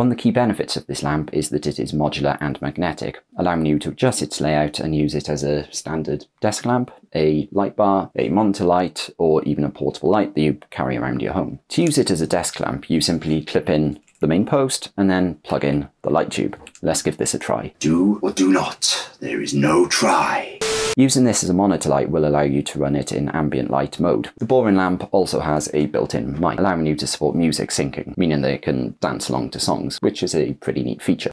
One of the key benefits of this lamp is that it is modular and magnetic, allowing you to adjust its layout and use it as a standard desk lamp, a light bar, a monitor light, or even a portable light that you carry around your home. To use it as a desk lamp, you simply clip in the main post and then plug in the light tube. Let's give this a try. Do or do not. There is no try. Using this as a monitor light will allow you to run it in ambient light mode. The boring lamp also has a built-in mic, allowing you to support music syncing, meaning that it can dance along to songs, which is a pretty neat feature.